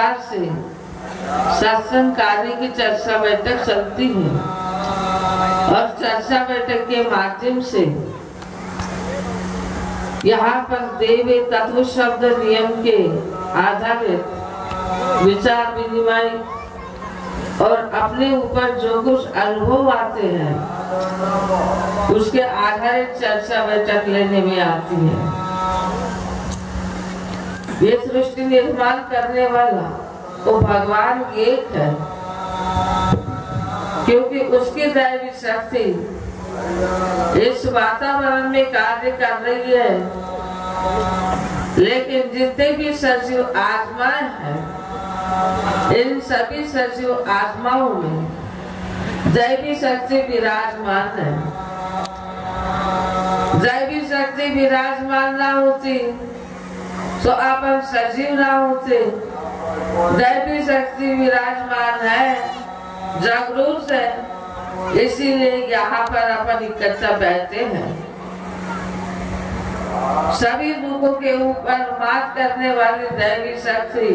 प्रकार से सत्संग कार्य की चर्चा बैठक चलती है और चर्चा बैठक के माध्यम से यहाँ पर देव तत्व शब्द नियम के आधारित विचार विनिमय और अपने ऊपर जो कुछ अनुभव आते हैं, उसके आधारित चर्चा बैठक लेने में आती है। ये सृष्टि निर्माण करने वाला वो भगवान एक है। क्योंकि उसकी दैवी शक्ति इस वातावरण में कार्य कर रही है। लेकिन जितने भी सजीव आत्माएँ हैं, इन सभी सजीव आत्माओं में दैवी शक्ति विराजमान है। दैवी शक्ति विराजमान ना होती तो अपन सजीव ना होते। दैवी शक्ति विराजमान है, जागरूक है। इसीलिए यहाँ पर अपन इकट्ठा बैठते हैं। सभी दुखों के ऊपर मात करने वाली दैवी शक्ति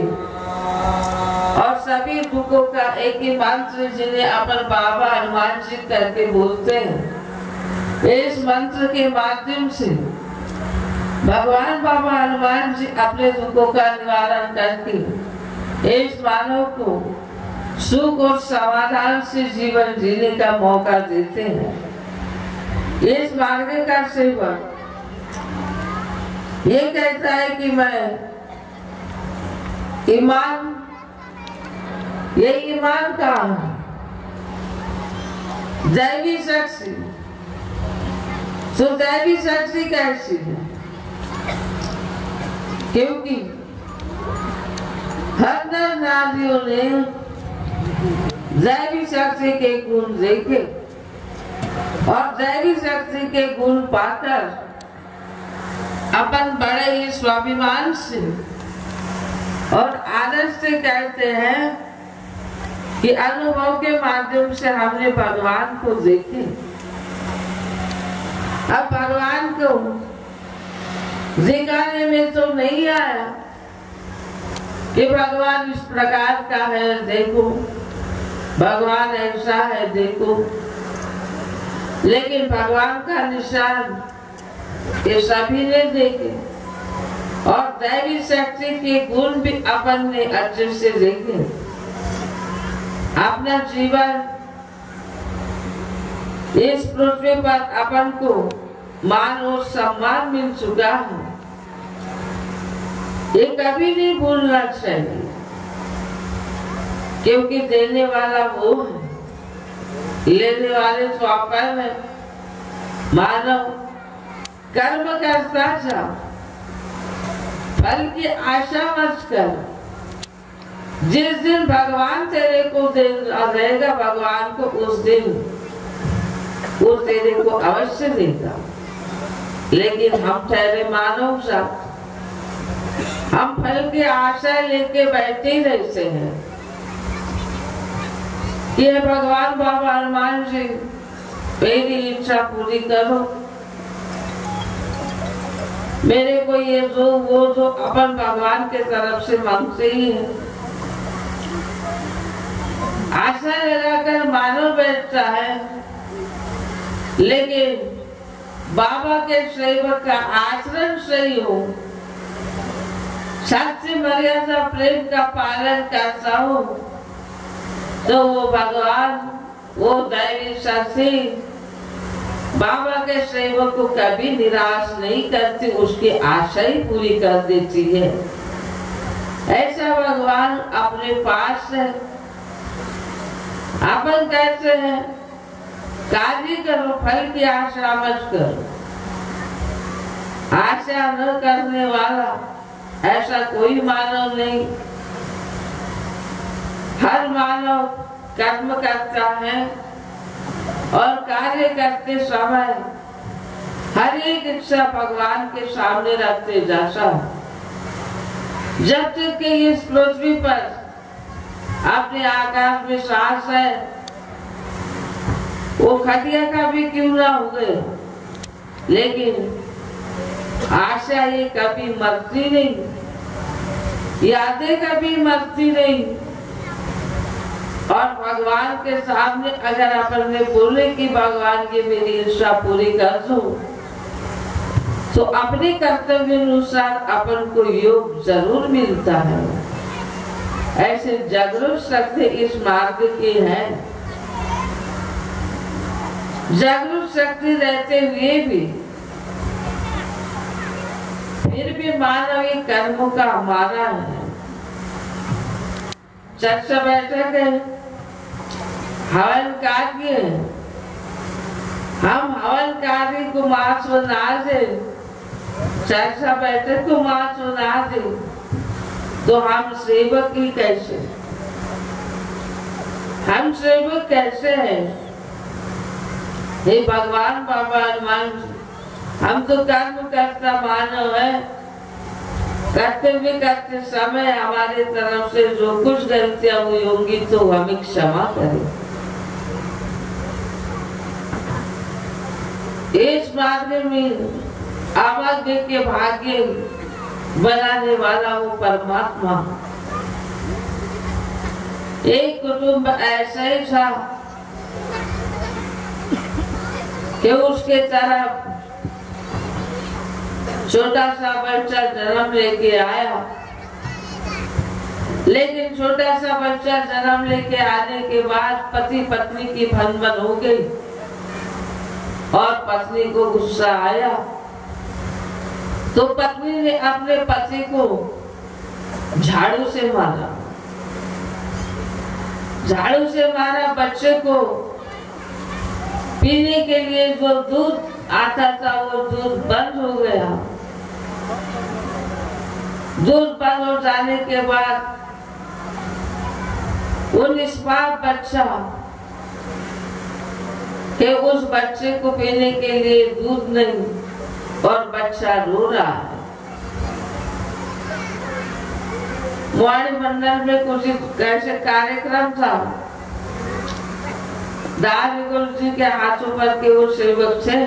और सभी दुखों का एक ही मंत्र जिन्हें अपन बाबा हनुमान जी करके बोलते हैं। इस मंत्र के माध्यम से भगवान बाबा हनुमान जी अपने दुखों का निवारण करके इस मानव को सुख और समाधान से जीवन जीने का मौका देते हैं। इस मार्ग का सेवक ये कहता है कि मैं ईमान, ये ईमान का दैवी शक्ति तो दैवी शक्ति कैसी है? क्योंकि हर नर नारियों ने दैवी शक्ति के गुण देखे और दैवी शक्ति के गुण पाकर अपन बड़े ही स्वाभिमान से और आदर्श से कहते हैं कि अनुभव के माध्यम से हमने भगवान को देखे। अब भगवान को दिखाने में तो नहीं आया कि भगवान इस प्रकार का है, देखो। भगवान ऐसा है, देखो। लेकिन भगवान का निशान ये सभी ने देखे। और दैवी शक्ति के गुण भी अपन ने अच्छे से देखे। अपना जीवन, इस पृथ्वी पर अपन को मान और सम्मान मिल चुका है। ये कभी नहीं भूलना चाहिए क्योंकि देने वाला वो है। लेने वाले तो अपन है। मानव कर्म करता जा फल की आशा मत कर। जिस दिन भगवान तेरे को दे रहेगा भगवान को उस दिन, वो तेरे को अवश्य देगा। लेकिन हम ठहरे मानव साथ। हम फल की आशा लेके बैठे रहते हैं। ये भगवान बाबा हनुमान जी, मेरी इच्छा पूरी करो। मेरे को ये जो, वो जो अपन भगवान के तरफ़ से मांगते ही है। आशा लगाकर मानव बैठता है, लेकिन बाबा के सेवक का आचरण सही हो सत्य मर्यादा प्रेम का पालन करता हो। तो वो भगवान, वो दैवी शक्ति बाबा के सेवक को कभी निराश नहीं करती, उसकी आशा ही पूरी कर देती है। ऐसा भगवान अपने पास है। अपन कैसे हैं, कार्य करो, फल की आशा मत करो। आशा न करने वाला ऐसा कोई मानव नहीं। हर मानव कर्म करता है और कार्य करते समय हर एक इच्छा भगवान के सामने रखते जैसा जब तक के इस पृथ्वी पर अपने आकाश में सांस है, वो खटिया का भी क्यों ना हो गए? लेकिन आशा ये कभी मरती नहीं, यादें कभी मरती नहीं। और भगवान के सामने अगर अपन बोले कि भगवान ये मेरी इच्छा पूरी कर दो तो अपने कर्तव्य अनुसार अपन को योग ज़रूर मिलता है। ऐसे जागरूक शक्ति इस मार्ग की है। जागरूक शक्ति रहते हुए भी भी मानव ये कर्म का हमारा है। चर्चा बैठक है। हवन कार्य हम हवन कार्य को मास बना दे। चर्चा बैठक को मास बना दे। तो हम सेवक ही कैसे? हम सेवक कैसे हैं? हे भगवान बाबा हनुमान हम तो कर्म करता मानव है। कर्तव्य करते समय हमारे तरफ़ से जो कुछ गलतियाँ हुई होंगी तो हमें क्षमा करें। इस मार्ग में आवाग्य के भाग्य बनाने वाला वो परमात्मा। एक कुटुंब ऐसा ही था कि उसके तरफ़ छोटा सा बच्चा जन्म लेके आया। लेकिन छोटा सा बच्चा जन्म लेके आने के बाद पति पत्नी की भनबन हो गई और पत्नी को गुस्सा आया। तो पत्नी ने अपने पति को झाड़ू से मारा। झाड़ू से मारा बच्चे को। पीने के लिए जो दूध आता था, वो दूध बंद हो गया। दूध हो जाने के बाद वो निष्पाप बच्चा कि उस बच्चे को पीने के लिए दूध नहीं, और बच्चा रो रहा है। मोहाड़ी मंडल में कुछ कैसे कार्यक्रम था। दार जी के हाथों पर के वो सेवक थे,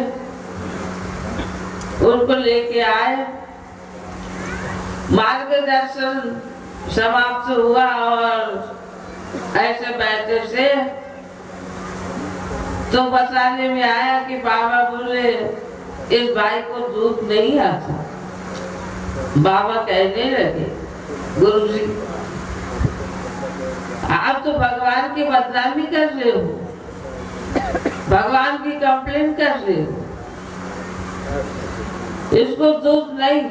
उनको लेके आए। मार्गदर्शन समाप्त हुआ और ऐसे बैठे से तो बताने में आया कि बाबा बोले, इस भाई को दूध नहीं आता। बाबा कहने लगे, गुरु जी, आप तो भगवान की बदनामी कर रहे हो। भगवान की कंप्लेन कर रहे हो। इसको दूध नहीं।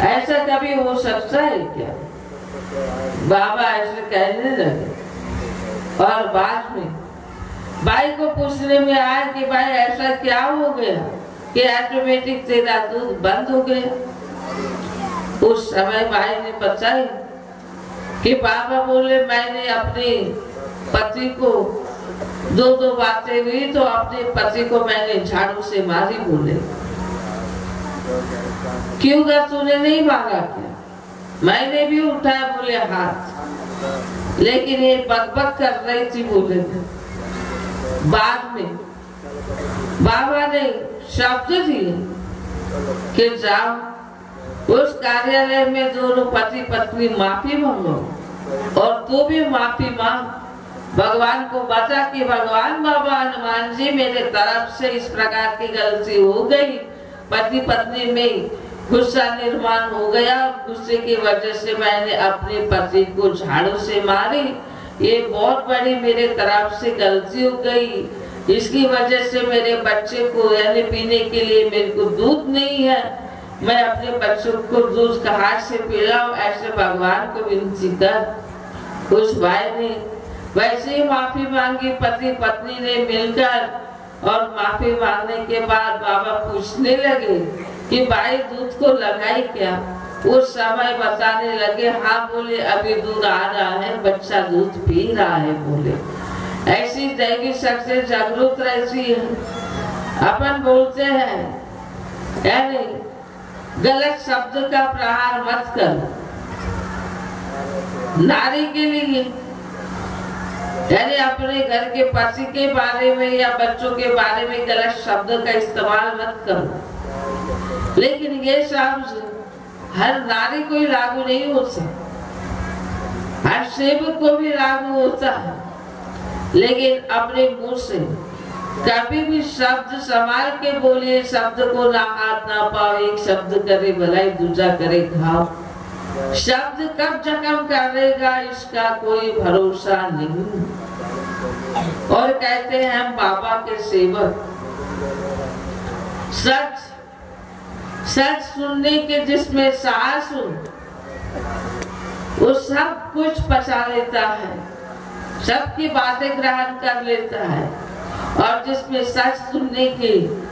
ऐसा कभी हो सकता है क्या? बाबा ऐसे कहने लगे। और बाद में, भाई को पूछने में आया कि भाई ऐसा क्या हो गया कि ऑटोमेटिक तेरा दूध बंद हो गया? उस समय भाई ने बताया कि बाबा बोले, मैंने अपने पति को दो दो बातें हुई तो अपने पति को मैंने झाड़ू से मारी बोले। क्यों तूने नहीं मांगा क्या मैंने भी उठाया बोले हाथ। लेकिन ये बकबक कर रही थी बोले बाद में बाबा ने शब्द दिए कि जाओ, उस कार्यालय में दोनों पति पत्नी माफ़ी मांगो और तू भी माफ़ी मांग। भगवान को बता कि भगवान बाबा हनुमान जी मेरे तरफ़ से इस प्रकार की गलती हो गई। पति पत्नी में गुस्सा निर्माण हो गया गुस्से की वजह से मैंने अपने पति को झाड़ू से मारी। ये बहुत बड़ी मेरे तरफ़ से गलती हो गई। इसकी वजह से मेरे बच्चे को यानी पीने के लिए मेरे को दूध नहीं है। मैं अपने बच्चों को दूध कहा से पिलाऊ, ऐसे भगवान को विनती कर। उस भाई ने वैसे ही माफ़ी मांगी, पति पत्नी ने मिलकर और माफ़ी मांगने के बाद बाबा पूछने लगे कि भाई दूध को लगाई क्या? उस समय बताने लगे हाँ बोले, अभी दूध आ रहा है, बच्चा दूध पी रहा है, बोले। ऐसी दैवी शक्ति जागरूक रहती है। अपन बोलते हैं, यानी गलत शब्द का प्रहार मत कर। नारी के लिए यानी अपने घर के पति के बारे में या बच्चों के बारे में गलत शब्द का इस्तेमाल मत करो। लेकिन ये शब्द हर नारी को ही लागू नहीं हो सकता हर सेवक को भी लागू होता है। लेकिन अपने मुँह से कभी भी शब्द संभाल के बोलिए, शब्द को ना हाथ ना पाओ, एक शब्द करे, भलाई दूसरा करे, घाव शब्द कब जख्म करेगा, इसका कोई भरोसा नहीं। और कहते हैं, हम बाबा के सेवक। सच सच सुनने के जिसमें साहस हो, वो सब कुछ पचा लेता है। सबकी बातें ग्रहण कर लेता है। और जिसमें सच सुनने की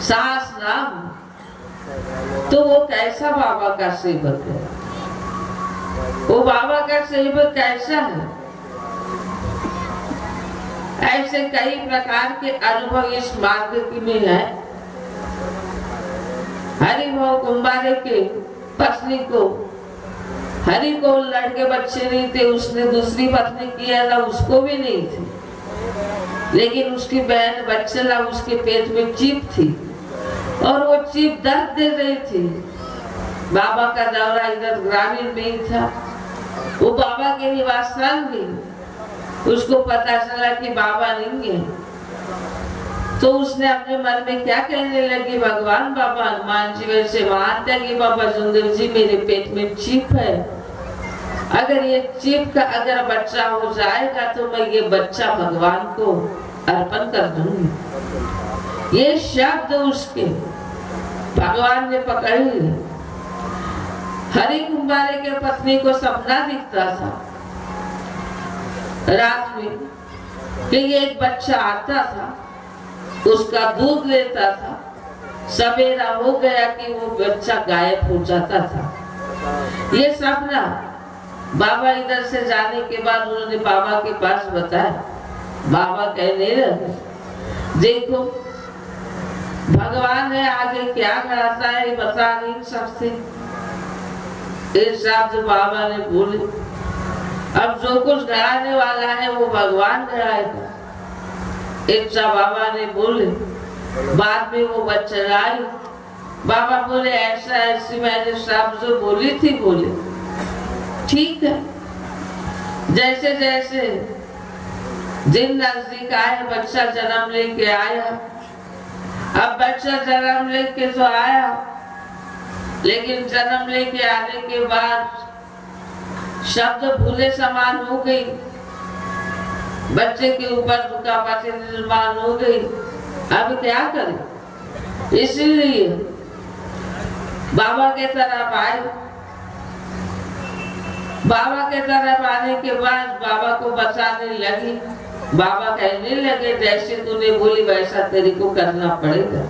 साहस ना हो तो वो कैसा बाबा का सेवक है? वो बाबा का सेवक कैसा है? ऐसे कई प्रकार के अनुभव इस मार्ग में है। हरि भाव कुंभारे के पत्नी को, हरि को लड़के बच्चे नहीं थे, उसने दूसरी पत्नी किया था उसको भी नहीं थी। लेकिन उसकी बहन बच्चे ला उसके पेट में चीप थी। और वो चीप दर्द दे रही थी। बाबा का दौरा इधर ग्रामीण में ही था। वो बाबा के निवास स्थान गई उसको पता चला कि बाबा नहीं है। तो उसने अपने मन में क्या कहने लगी? भगवान बाबा, हनुमान जी वैसे मानते कि बाबा सुंदर जी मेरे पेट में चिप है। अगर ये चिप का अगर बच्चा हो जाएगा तो मैं ये बच्चा भगवान को अर्पण कर दूँगी। ये शब्द उसके भगवान ने पकड़ लिए हरि कुंभारे के पत्नी को सपना दिखता था रात में कि एक बच्चा आता था, उसका दूध लेता था, सवेरा हो गया कि वो बच्चा गायब हो जाता था। ये सपना बाबा इधर से जाने के बाद उन्होंने बाबा के पास बताया। बाबा कहने लगे, देखो भगवान है आगे क्या कराता है बता नहीं एक शब्द बाबा ने बोले, अब जो कुछ कराने वाला है, वो भगवान कराएगा एक बाबा ने बोले, बाद में वो बच्चा आई बाबा बोले, ऐसा ऐसी मैंने शब्द बोली थी, बोले। ठीक है। जैसे जैसे दिन नज़दीक आए, बच्चा जन्म लेके आया अब बच्चा जन्म लेके तो आया। लेकिन जन्म लेके आने के बाद शब्द भूले समान हो गई। बच्चे के ऊपर निर्माण हो गई। अब क्या करें? इसीलिए बाबा के तरफ़ आए। बाबा के तरफ़ आने के बाद बाबा को बचाने लगी। बाबा कहने लगे जैसे तूने बोली, वैसा तेरे को करना पड़ेगा।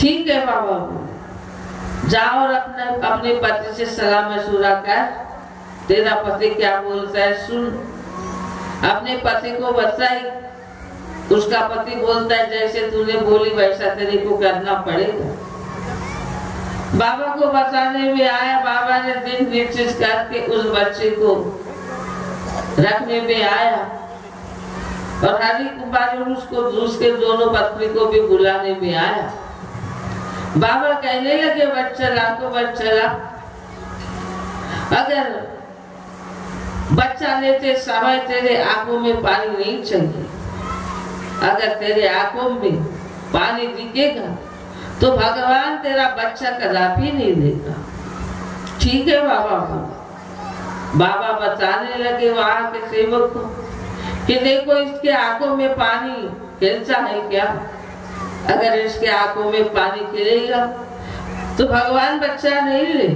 ठीक है बाबा जाओ और अपने अपने पति से सलाह मशूरा कर। तेरा पति क्या बोलता है सुन। अपने पति को बताई। उसका पति बोलता है, जैसे तूने बोली, वैसा तेरे को करना पड़ेगा। बाबा को बताने में आया, बाबा ने दिन निश्चित करके उस बच्चे को रखने में आया। और हरि कुमार उसको, उसके दोनों पत्नी को भी बुलाने में आया। बाबा कहने लगे, बच्चा ला तो बच्चा अगर बच्चा लेते समय तेरे आँखों में पानी नहीं चाहिए अगर तेरे आँखों में पानी दिखेगा तो भगवान तेरा बच्चा कदापि नहीं देगा। ठीक है बाबा बाबा। बताने लगे वहाँ के सेवक को कि देखो इसके आँखों में पानी खिलता है क्या? अगर इसके आँखों में पानी खिलेगा तो भगवान बच्चा नहीं ले।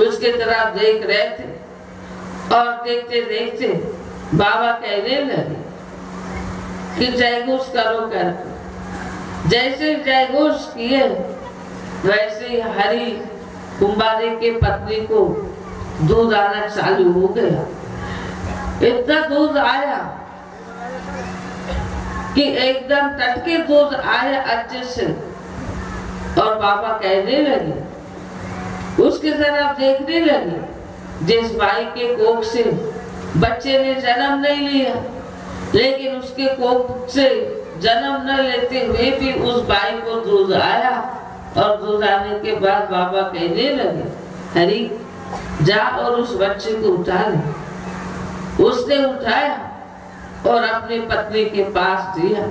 उसके तरफ़ देख रहे थे और देखते देखते बाबा कहने लगे कि जयघोष करो कर। जैसे जयघोष किए, वैसे हरी कुंभारे के पत्नी को दूध आना चालू हो गया। इतना दूध आया कि एकदम टटके दूध आए अच्छे से। और बाबा कहने लगे, उसके तरफ़ देखने लगे, जिस भाई के कोख से बच्चे ने जन्म नहीं लिया, लेकिन उसके कोख से जन्म न लेते हुए भी उस भाई को दूध आया। और दूध आने के बाद बाबा कहने लगे हरी जा और उस बच्चे को उठा ले उसने उठाया और अपनी पत्नी के पास दिया।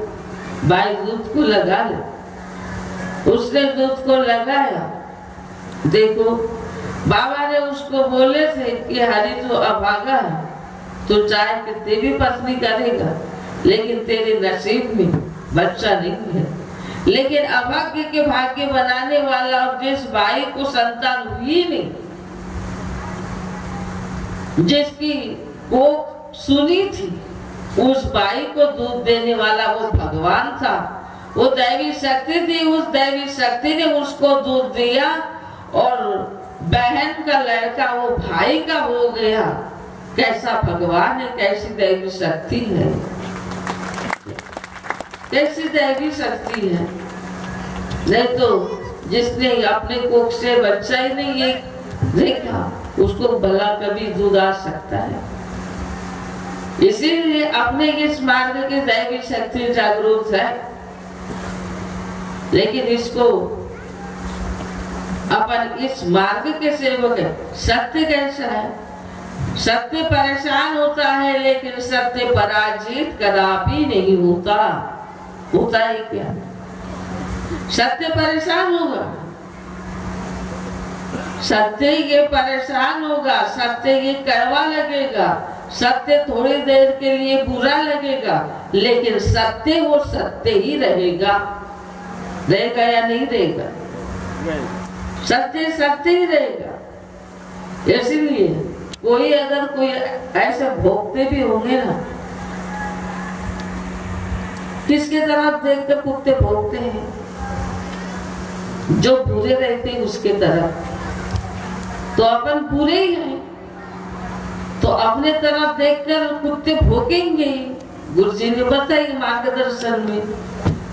भाई, दूध को लगा ले। उसने दूध को लगाया। देखो, बाबा ने उसको बोले थे कि हरी तो अभागा है तो चाहे कितनी भी पत्नी करेगा, लेकिन तेरे नसीब में बच्चा नहीं है। लेकिन अभाग्य के भाग्य बनाने वाला और जिस भाई को संतान हुई नहीं जिसकी वो सुनी थी, उस भाई को दूध देने वाला वो भगवान था। वो दैवी शक्ति थी, उस दैवी शक्ति ने उसको दूध दिया और बहन का लड़का, वो भाई का हो गया। कैसा भगवान है, कैसी दैवी शक्ति है। कैसी दैवी शक्ति है। नहीं तो जिसने अपने कोख से बच्चा ही नहीं ये देखा उसको भला कभी दूध सकता है। इसीलिए अपने इस मार्ग की दैवी शक्ति जागरूक है। लेकिन इसको अपन इस मार्ग के सेवक सत्य कैसा है? सत्य परेशान होता है, लेकिन सत्य पराजित कदापि नहीं होता। होता है क्या? सत्य परेशान होगा। सत्य ये परेशान होगा सत्य ये कड़वा लगेगा सत्य थोड़ी देर के लिए बुरा लगेगा लेकिन सत्य वो सत्य ही रहेगा। रहेगा या नहीं रहेगा सत्य सत्य ही रहेगा। इसीलिए कोई अगर कोई ऐसे भोगते भी होंगे ना किसके तरफ़ देख कर कुत्ते भोगते हैं? जो बुरे रहते हैं उसके तरफ़ तो अपन बुरे ही हैं। तो अपने तरफ़ देखकर कुत्ते भोगेंगे। गुरु जी ने बताई मार्गदर्शन में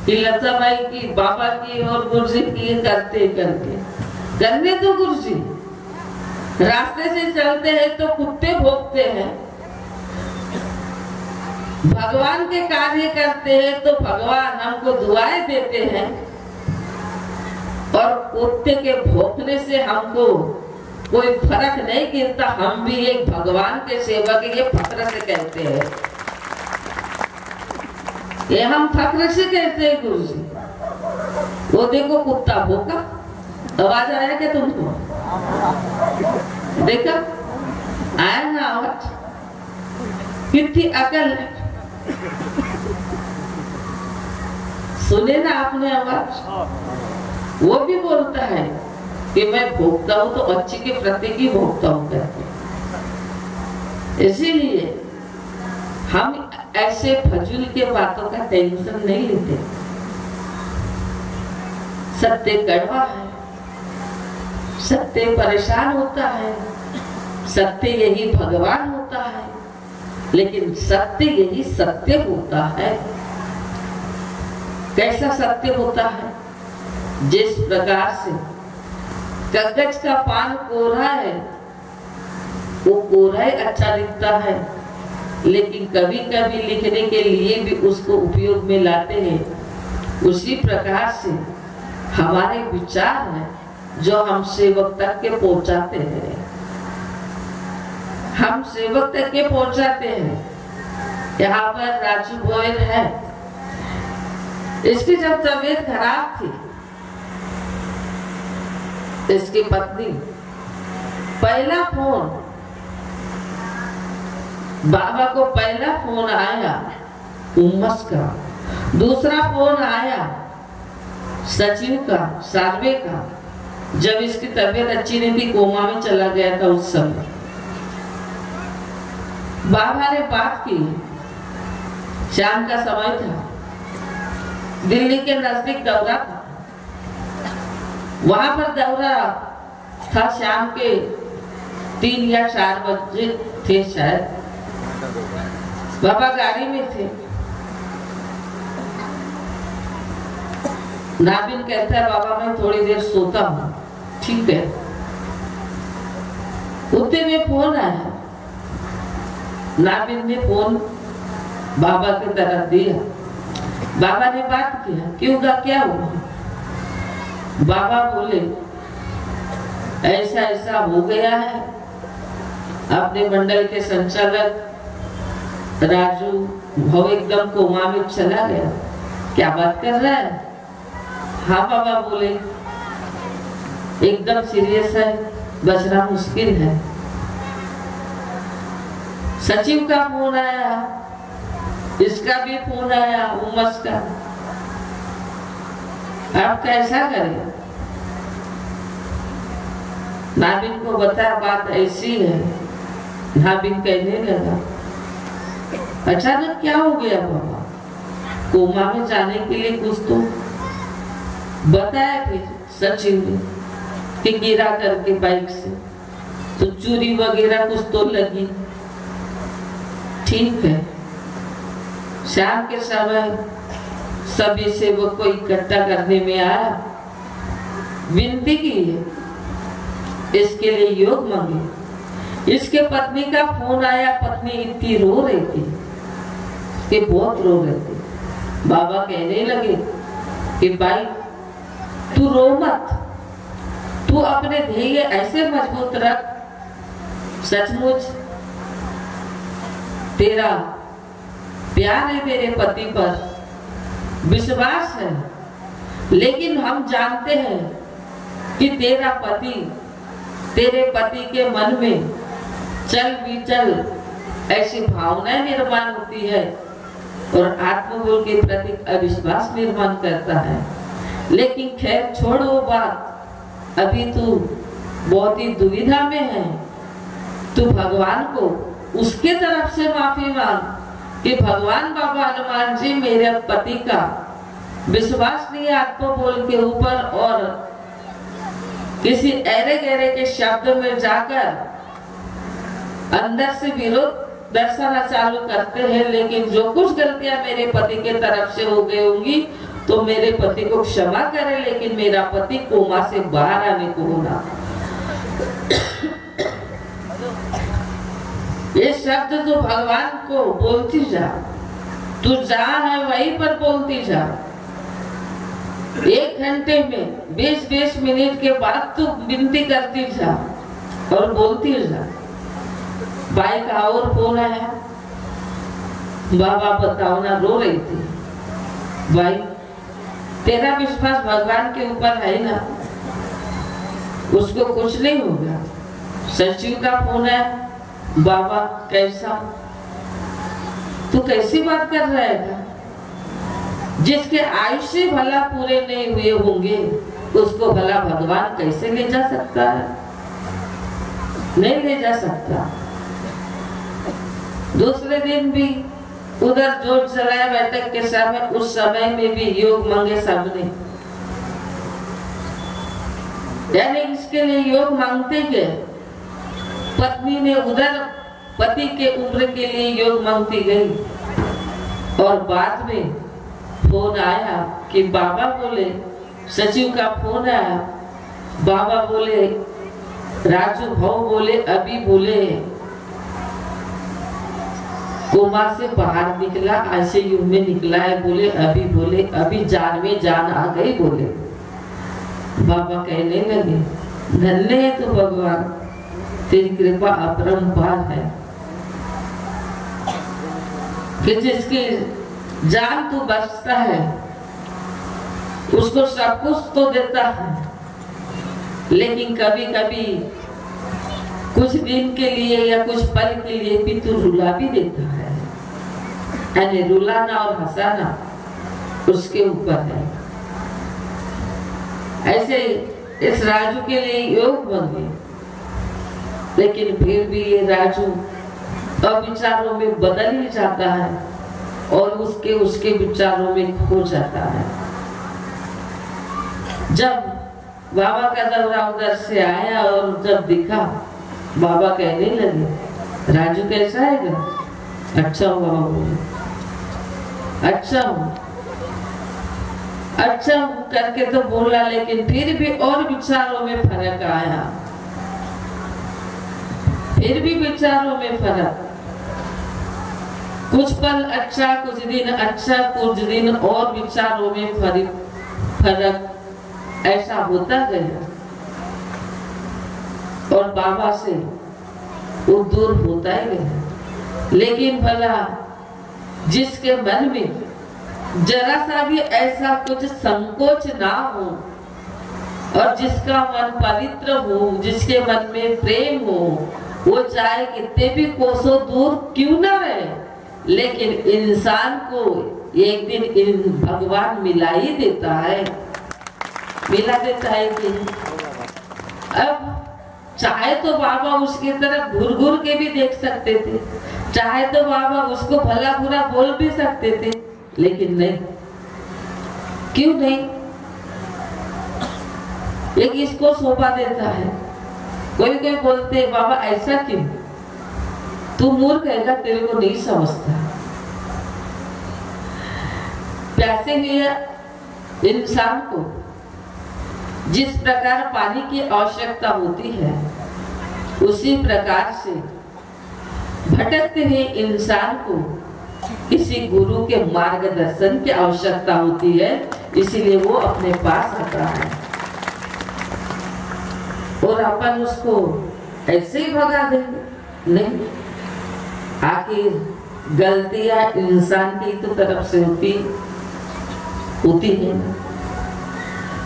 कि लता भाई की, बाबा की और गुरु जी की करते करते। करने तो गुरु जी रास्ते से चलते हैं तो कुत्ते भोगते हैं। भगवान के कार्य करते हैं तो भगवान हमको दुआएँ देते हैं। और कुत्ते के भोगने से हमको कोई फ़र्क नहीं गिरता। हम भी एक भगवान के सेवक ये फक्र से कहते हैं। ये हम फक्र से कहते हैं, गुरु जी। वो देखो, कुत्ता भोका आवाज़ आया क्या तुमको? देखा? आया ना आवाज़? कितनी अकल सुने ना आपने आवाज़? वो भी बोलता है कि मैं भोगता हूँ तो अच्छी के प्रति ही भोगता हूँ करके इसीलिए हम ऐसे फजूल के बातों का टेंशन नहीं लेते। सत्य कड़वा है, सत्य परेशान होता है, सत्य यही भगवान होता है, लेकिन सत्य यही सत्य होता है। कैसा सत्य होता है? जिस प्रकार से कागज़ का पान कोरा है। वो कोरा ही अच्छा दिखता है, लेकिन कभी कभी लिखने के लिए भी उसको उपयोग में लाते हैं। उसी प्रकार से हमारे विचार हैं, जो हम सेवक तक के पहुंचाते हैं। हम सेवक तक के पहुंचाते हैं। यहाँ पर राजू गोयल है। इसकी जब तबीयत खराब थी इसकी पत्नी। पहला फ़ोन। बाबा को पहला फ़ोन आया, उमस का। दूसरा फ़ोन आया सचिव का सार्वे का। जब इसकी तबीयत अच्छी नहीं थी, कोमा में चला गया था उस समय। बाबा ने बात की। शाम का समय था। दिल्ली के नज़दीक दौरा था। वहाँ पर दौरा था शाम के तीन या चार बजे थे शायद। बाबा गाड़ी में थे। नाबिन कहता है, बाबा, मैं थोड़ी देर सोता हूँ। ठीक है? उतने में फ़ोन आया। नाबिन ने फ़ोन बाबा की तरफ़ दिया। बाबा ने बात किया, क्यों का क्या हुआ? बाबा बोले ऐसा ऐसा हो गया है। अपने मंडल के संचालक राजू भाव एकदम कोमा में चला गया। क्या बात कर रहा है? हाँ बाबा बोले, एकदम सीरियस है, बचना मुश्किल है। सचिव का फ़ोन आया, इसका भी फ़ोन आया, उमस का। आप कैसा करें? नाबिन को बता, बात ऐसी है। नाबिन कहने लगा, अचानक क्या हो गया बाबा? कोमा में जाने के लिए कुछ तो बताया फिर सचिन ने, कि गिरा करके बाइक से। तो चूरी वगैरह कुछ तो लगी। ठीक है। शाम के समय सभी सेवक को इकट्ठा करने में आया। विनती की है। इसके लिए योग मांगे। इसके पत्नी का फ़ोन आया, पत्नी इतनी रो रही थी कि बहुत रो रहे थे। बाबा कहने लगे कि, भाई, तू रो मत। तू अपने ध्येय ऐसे मज़बूत रख। सचमुच तेरा प्यार है मेरे पति पर। विश्वास है। लेकिन हम जानते हैं कि तेरा पति, तेरे पति के मन में चल विचल ऐसी भावनाएँ निर्माण होती है और आत्मबोल के प्रति अविश्वास निर्माण करता है। लेकिन खैर, छोड़ वो बात। अभी तू बहुत ही दुविधा में है। तू भगवान को उसके तरफ़ से माफ़ी मांग। कि भगवान बाबा हनुमान जी मेरे पति का विश्वास नहीं आत्मा बोल के ऊपर और किसी ऐरे गहरे के शब्द में जाकर अंदर से विरोध दर्शाना चालू करते हैं, लेकिन जो कुछ गलतियाँ मेरे पति के तरफ़ से हो गई होंगी तो मेरे पति को क्षमा करे, लेकिन मेरा पति कोमा से बाहर आने को होना। ये शब्द तो भगवान को बोलती जा। तू जहाँ है वहीं पर बोलती जा। एक घंटे में बीस बीस मिनट के बाद तू विनती करती जा और बोलती जा। भाई का और फ़ोन आया। बाबा बताओ ना, रो रही थी। भाई, तेरा विश्वास भगवान के ऊपर है ना। उसको कुछ नहीं होगा। सचिव का फ़ोन है बाबा, कैसा? तू कैसी बात कर रहा है जिसके आयुष्य भला पूरे नहीं हुए होंगे, उसको भला भगवान कैसे ले जा सकता है? नहीं ले जा सकता। दूसरे दिन भी उधर ज़ोर चलाया बैठक के समय उस समय में भी योग मांगे सबने। यानी इसके लिए योग मांगते गए पत्नी ने उधर पति के उम्र के लिए योग मांगती गई। और बाद में फ़ोन आया कि बाबा बोले, सचिव का फ़ोन आया। बाबा बोले, राजू भाव बोले, अभी बोले। कोमा से बाहर निकला, आईसीयू में निकला है, बोले, अभी बोले, अभी जान में जान आ गई, बोले। बाबा कहने लगे धन्य है तो भगवान। तेरी कृपा अपरंपार है। कि जिसकी जान तू बचता है, उसको सब कुछ तो देता है। लेकिन कभी कभी कुछ दिन के लिए या कुछ पल के लिए भी तू रुला भी देता है। यानी रुलाना और हंसाना उसके ऊपर है। ऐसे इस राजू के लिए योग बन लेकिन फिर भी ये राजू अविचारों में बदल ही जाता है और उसके उसके विचारों में खो जाता है। जब बाबा का दौरा उधर से आया और जब दिखा, बाबा कहने लगे, राजू कैसा है अच्छा हुआ बोले। अच्छा हूँ? अच्छा करके तो बोला, लेकिन फिर भी और विचारों में फ़र्क आया। फिर भी विचारों में फ़र्क कुछ पल अच्छा कुछ दिन अच्छा कुछ दिन और विचारों में फ़र्क फ़र्क ऐसा होता गया। और बाबा से वो दूर होता ही गया। लेकिन भला, जिसके मन में जरा सा भी ऐसा कुछ संकोच ना हो, और जिसका मन पवित्र हो, जिसके मन में प्रेम हो वो चाहे कितने भी कोसों दूर क्यों ना रहे। लेकिन इंसान को एक दिन इन भगवान मिला ही देता है। मिला देता है कि अब चाहे तो बाबा उसकी तरफ़ घुर घुर के भी देख सकते थे। चाहे तो बाबा उसको भला बुरा बोल भी सकते थे। लेकिन नहीं। क्यों नहीं? एक इसको शोभा देता है। कोई कोई बोलते, बाबा, ऐसा क्यों? तू मूर्ख है ना तेरे को नहीं समझता। प्यासे लिए इंसान को, जिस प्रकार पानी की आवश्यकता होती है, उसी प्रकार से भटकते हुए इंसान को किसी गुरु के मार्गदर्शन की आवश्यकता होती है, इसीलिए वो अपने पास आता है। और अपन उसको ऐसे ही भगा देंगे। नहीं। आखिर गलतियाँ इंसान की तो तरफ़ से होती होती है।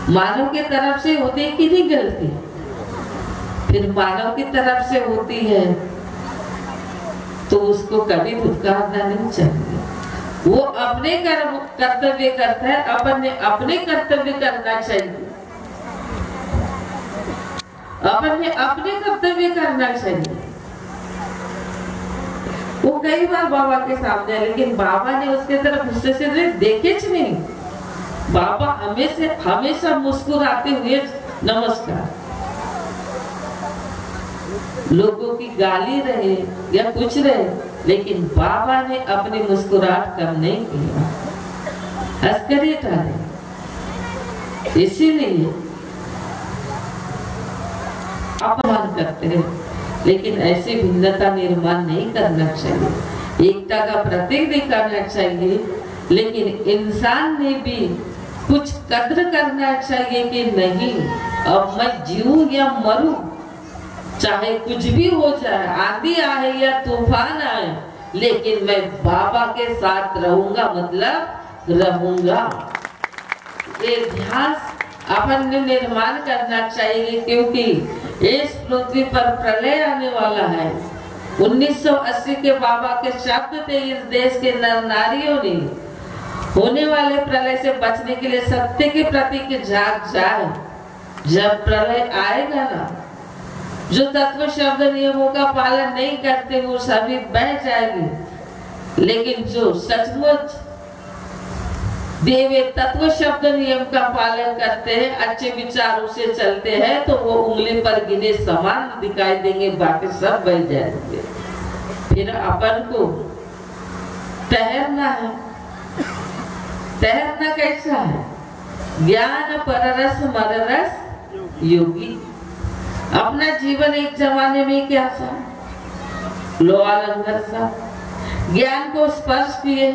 मानव की तरफ़ से होती है कि नहीं गलती? फिर मानव की तरफ़ से होती है तो उसको कभी धुतकारना नहीं चाहिए। वो अपने कर्तव्य करता है, अपन ने अपने कर्तव्य करना चाहिए। अपन अपने कर्तव्य करना चाहिए। वो कई बार बाबा के सामने लेकिन बाबा ने उसके तरफ़ गुस्से से देखे नहीं। बाबा हमेशा हमेशा मुस्कुराते हुए नमस्कार। लोगों की गाली रहे या कुछ रहे, लेकिन बाबा ने अपनी मुस्कुराहट कम नहीं किया हंसकर इसीलिए अपमान करते हैं। लेकिन ऐसी भिन्नता निर्माण नहीं करना चाहिए। एकता का प्रतीक दिखाना चाहिए, लेकिन इंसान ने भी कुछ कद्र करना चाहिए कि नहीं, अब मैं जीऊं या मरूं? चाहे कुछ भी हो जाए, आंधी आए या तूफ़ान आए, लेकिन मैं बाबा के साथ रहूँगा मतलब रहूँगा। ये ध्यान अपन निर्माण करना चाहिए क्योंकि इस पृथ्वी पर प्रलय आने वाला है। 1980 के बाबा के शब्द थे, इस देश के नर नारियों ने। होने वाले प्रलय से बचने के लिए सत्य के प्रति की जाग जाए। जब प्रलय आएगा ना, जो तत्व, शब्द, नियमों का पालन नहीं करते, वो सभी बह जाएँगे। लेकिन जो सचमुच देवे तत्व शब्द नियम का पालन करते हैं, अच्छे विचारों से चलते हैं तो वो उंगली पर गिने समान दिखाई देंगे, बाकी सब बह जाएँगे। फिर अपन को तैरना है। तैरना कैसा है? ज्ञान, पररस मररस योगी। अपना जीवन एक जमाने में क्या था? लोहा लंगर सा ज्ञान को स्पर्श किए।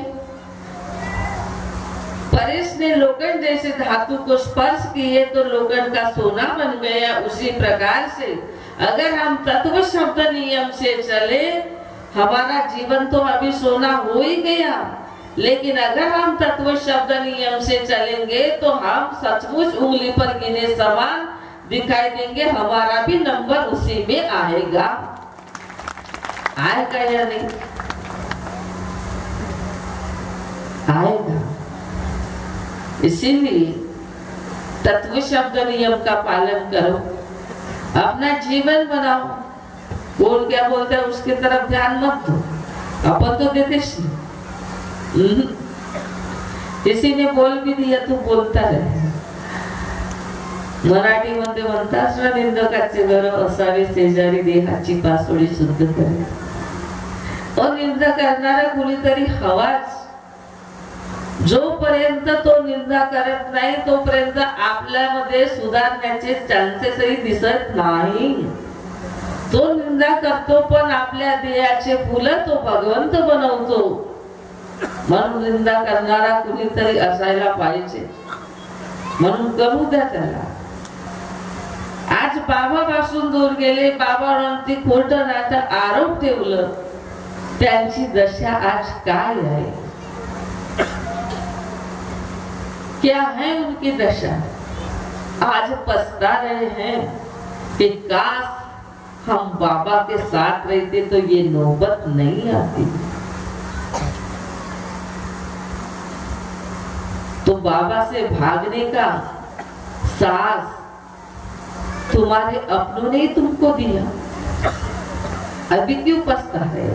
परेश ने लोगन जैसे धातु को स्पर्श किए तो लोगन का सोना बन गया उसी प्रकार से। अगर हम तत्व शब्द नियम से चले, हमारा जीवन तो अभी सोना हो ही गया। लेकिन अगर हम तत्व शब्द नियम से चलेंगे तो हम सचमुच उंगली पर गिने समान दिखाई देंगे, हमारा भी नंबर उसी में आएगा। आएगा या नहीं आएगा इसीलिए तत्व शब्द नियम का पालन करो। अपना जीवन बनाओ। कौन क्या बोलता है, उसकी तरफ़ ध्यान मत दो। अपन तो देते हम्म। किसी ने बोल भी दिया तो बोलता रहे मराठीमध्ये म्हणतात स्वनिंदकाचे घर, असावे शेजारी देहाची पासोळी शुद्ध करे। और निंदा करणारा कुणीतरी हवाच जोपर्यंत तो निंदा करत नाही तोपर्यंत आपल्यामध्ये सुधारण्याचे चान्सेसही दिसत नाही. तो निंदा करतो पण आपल्या देहाचे फुलं तो भगवंत बनवतो. म्हणून निंदा करणारा कुणीतरी असायला पाहिजे. म्हणून करू द्या त्याला. आज बाबापासून दूर गेले बाबावरती खोट नाटक आरोप ठेवलं. त्यांची दशा आज काय आहे? क्या है उनकी दशा? आज पछता रहे हैं। कि काश हम बाबा के साथ रहते तो ये नौबत नहीं आती। तो बाबा से भागने का साहस तुम्हारे अपनों ने तुमको दिया। अभी क्यों पछता है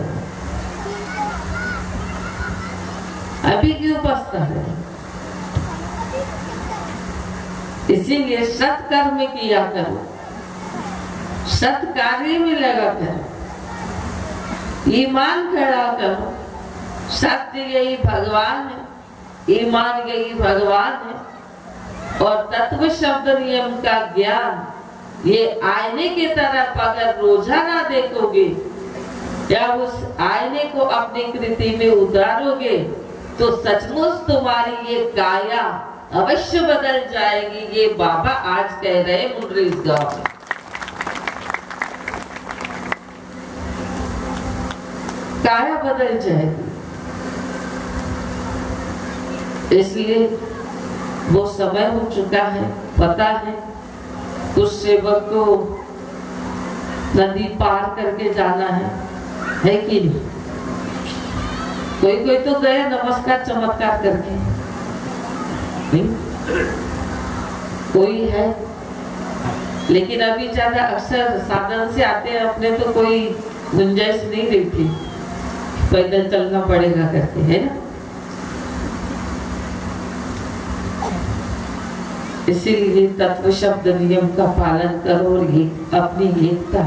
अभी क्यों पछता है इसीलिए सत्कर्म किया करो। सत कार्य में लगा करो। ईमान खड़ा करो। सत्य यही भगवान है ईमान यही भगवान है। और तत्व शब्द नियम का ज्ञान, ये आईने की तरफ़ अगर रोज़ाना देखोगे या उस आईने को अपनी कृति में उतारोगे तो सचमुच तुम्हारी ये काया अवश्य बदल जाएगी। ये बाबा आज कह रहे मुंडरी गाँव में। काया बदल जाएगी। इसलिए वो समय हो चुका है, पता है कुछ सेवक को नदी पार करके जाना है है कि नहीं? कोई कोई तो गया, नमस्कार, चमत्कार करके। नहीं कोई है। लेकिन अभी ज़्यादा अक्सर साधन से आते हैं अपने तो कोई गुंजाइश नहीं रहती पैदल चलना पड़ेगा करके है ना? इसीलिए तत्व शब्द नियम का पालन करो और एक, अपनी एकता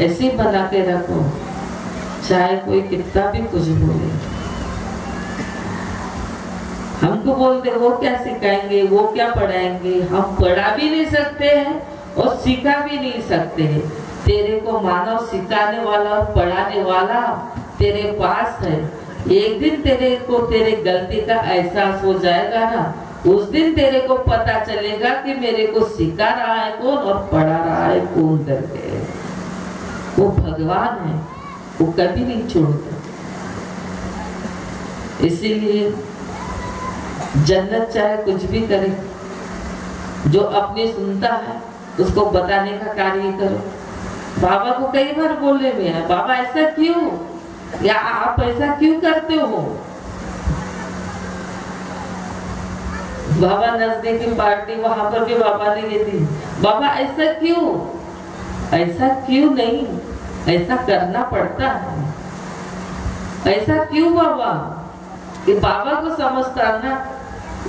ऐसे बना के रखो चाहे कोई कितना भी कुछ बोले। हमको बोलते वो क्या सिखाएँगे? वो क्या पढ़ाएँगे? हम पढ़ा भी नहीं सकते हैं और सिखा भी नहीं सकते हैं। तेरे को मानव सिखाने वाला और पढ़ाने वाला तेरे पास है। एक दिन तेरे को तेरे गलती का एहसास हो जाएगा ना, उस दिन तेरे को पता चलेगा कि मेरे को सिखा रहा है कौन और पढ़ा रहा है कौन करके। वो भगवान है, वो कभी नहीं छोड़ता। इसीलिए जन्नत चाहे कुछ भी करे, जो अपने सुनता है, उसको बताने का कार्य करो। बाबा को कई बार बोलने में है, बाबा, ऐसा क्यों? या आप ऐसा क्यों करते हो? बाबा नजदीकी पार्टी वहाँ पर भी बाबा ने ये दी बाबा, ऐसा क्यों? ऐसा क्यों नहीं? ऐसा करना पड़ता है। ऐसा क्यों बाबा? कि बाबा को समझता ना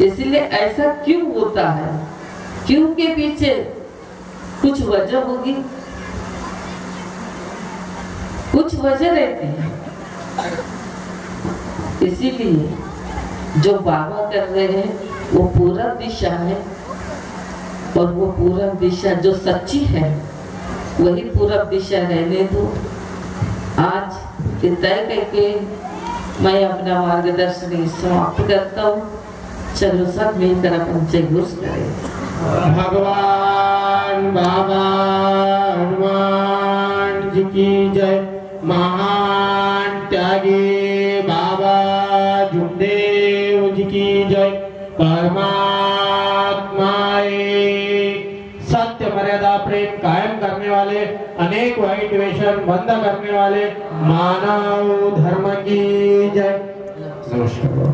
इसलिए ऐसा क्यों होता है? क्यों के पीछे कुछ वजह होगी? कुछ वजह रहती है। इसीलिए जो बाबा कर रहे हैं, वो पूरा दिशा है और वो पूरब दिशा जो सच्ची है, वही पूरब दिशा रहने दो। आज तय करके मैं अपना मार्गदर्शन समाप्त करता हूँ। चलो सब मिलकर अपन जय घोष करें। भगवान, बाबा, हनुमान जी की जय। महान त्यागी, बाबा जुमदेव जी की जय। परमात्मा सत्य मर्यादा प्रेम कायम करने वाले, अनेक वाइट वेशन बंद करने वाले मानव धर्म की जय। नमस्कार।